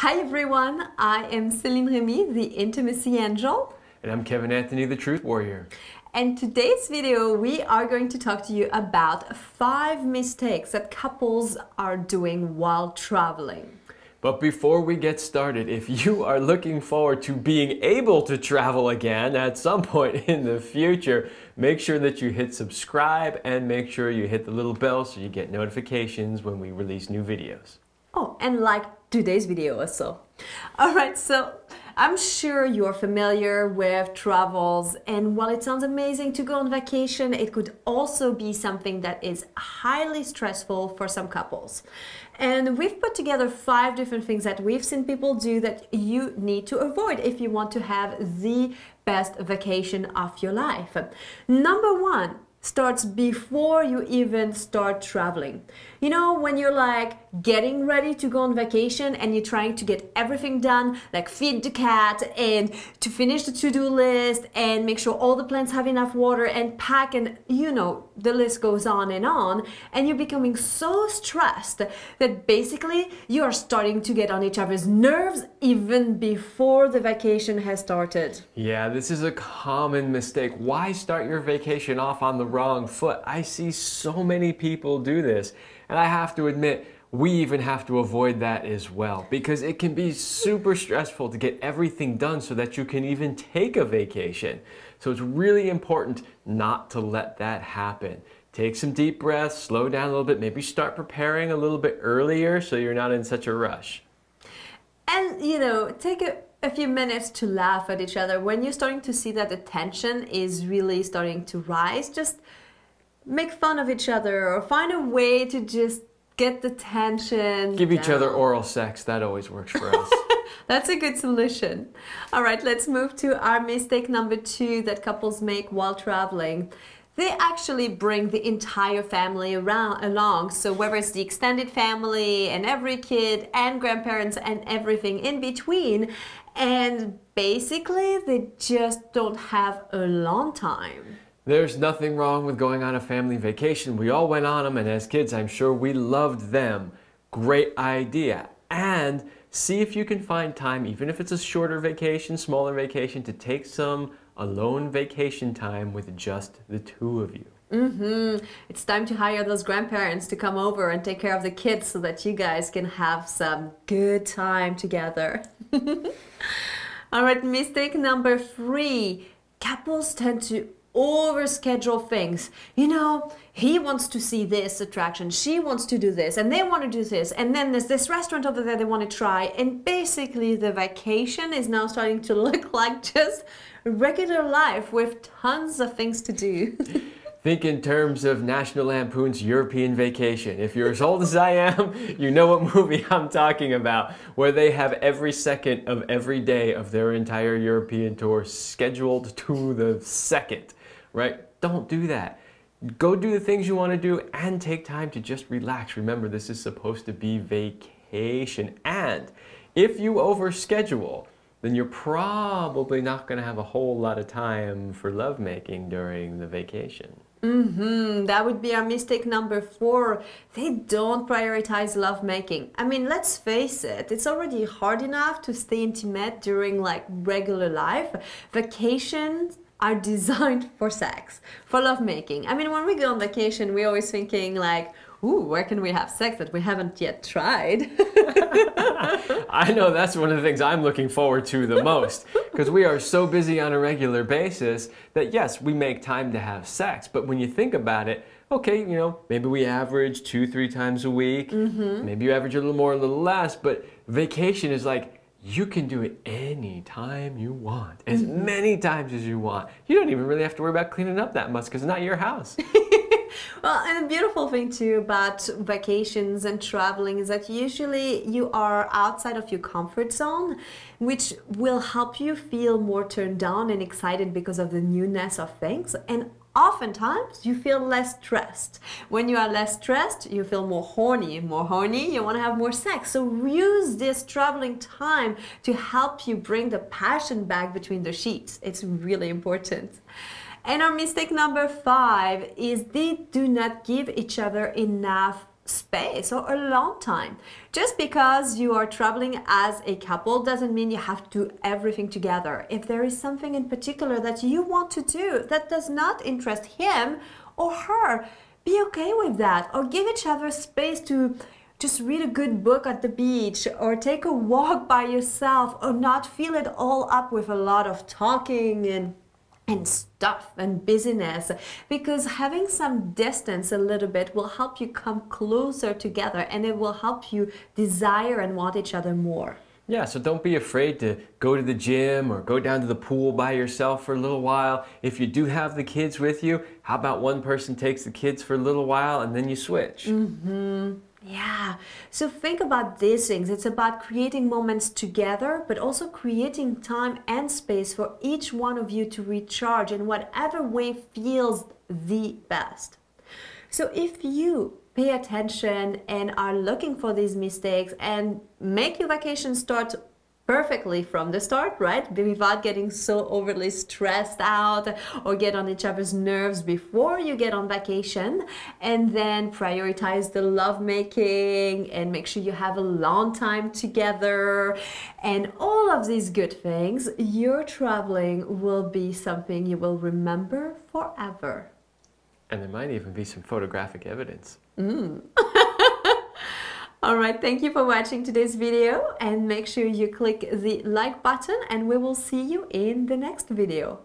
Hi everyone, I am Celine Remy, the Intimacy Angel. And I'm Kevin Anthony, the Truth Warrior. And today's video, we are going to talk to you about five mistakes that couples are doing while traveling. But before we get started, if you are looking forward to being able to travel again at some point in the future, make sure that you hit subscribe and make sure you hit the little bell so you get notifications when we release new videos. Oh, and like today's video also. All right, so I'm sure you're familiar with travels, and while it sounds amazing to go on vacation, it could also be something that is highly stressful for some couples. And we've put together five different things that we've seen people do that you need to avoid if you want to have the best vacation of your life. Number one, starts before you even start traveling. You know, when you're like getting ready to go on vacation and you're trying to get everything done, like feed the cat and to finish the to do list and make sure all the plants have enough water and pack, and you know, the list goes on and on, and you're becoming so stressed that basically you are starting to get on each other's nerves even before the vacation has started. Yeah, this is a common mistake. Why start your vacation off on the wrong foot? I see so many people do this. And I have to admit, we even have to avoid that as well because it can be super stressful to get everything done so that you can even take a vacation. So it's really important not to let that happen. Take some deep breaths, slow down a little bit, maybe start preparing a little bit earlier so you're not in such a rush. And, you know, take a, a few minutes to laugh at each other. When you're starting to see that the tension is really starting to rise, just make fun of each other or find a way to just get the tension. Give down. each other oral sex. That always works for us. That's a good solution. All right, let's move to our mistake number two that couples make while traveling. They actually bring the entire family around along. So whether it's the extended family and every kid and grandparents and everything in between, and basically they just don't have a long time. There's nothing wrong with going on a family vacation. We all went on them, and as kids, I'm sure we loved them. Great idea. And see if you can find time, even if it's a shorter vacation, smaller vacation, to take some alone vacation time with just the two of you. Mm-hmm. It's time to hire those grandparents to come over and take care of the kids so that you guys can have some good time together. All right, mistake number three. Couples tend to overschedule things. You know, he wants to see this attraction, she wants to do this, and they want to do this, and then there's this restaurant over there they want to try, and basically the vacation is now starting to look like just regular life with tons of things to do. Think in terms of National Lampoon's European Vacation. If you're as old as I am, you know what movie I'm talking about, where they have every second of every day of their entire European tour scheduled to the second right? Don't do that. Go do the things you want to do and take time to just relax. Remember, this is supposed to be vacation. And if you overschedule, then you're probably not going to have a whole lot of time for lovemaking during the vacation. Mm-hmm. That would be our mistake number four. They don't prioritize lovemaking. I mean, let's face it, it's already hard enough to stay intimate during like regular life. Vacations are designed for sex, for lovemaking. I mean, when we go on vacation, we're always thinking like, ooh, where can we have sex that we haven't yet tried? I know that's one of the things I'm looking forward to the most because we are so busy on a regular basis that yes, we make time to have sex, but when you think about it, okay, you know, maybe we average two, three times a week. Mm -hmm. Maybe you average a little more, a little less, but vacation is like you can do it anytime you want, as many times as you want. You don't even really have to worry about cleaning up that much because it's not your house. well, and the beautiful thing too about vacations and traveling is that usually you are outside of your comfort zone, which will help you feel more turned on and excited because of the newness of things. And oftentimes you feel less stressed. When you are less stressed, you feel more horny. More horny, you want to have more sex. So use this traveling time to help you bring the passion back between the sheets. It's really important. And our mistake number five is they do not give each other enough space or a long time. Just because you are traveling as a couple doesn't mean you have to do everything together. If there is something in particular that you want to do that does not interest him or her, be okay with that or give each other space to just read a good book at the beach or take a walk by yourself or not fill it all up with a lot of talking and and stuff and busyness because having some distance a little bit will help you come closer together and it will help you desire and want each other more. Yeah, so don't be afraid to go to the gym or go down to the pool by yourself for a little while. If you do have the kids with you, how about one person takes the kids for a little while and then you switch? Mm-hmm. Yeah. So think about these things. It's about creating moments together, but also creating time and space for each one of you to recharge in whatever way feels the best. So if you pay attention and are looking for these mistakes and make your vacation start perfectly from the start, right? Without getting so overly stressed out or get on each other's nerves before you get on vacation. And then prioritize the lovemaking and make sure you have a long time together. And all of these good things, your traveling will be something you will remember forever. And there might even be some photographic evidence. Mm. Alright, thank you for watching today's video and make sure you click the like button and we will see you in the next video.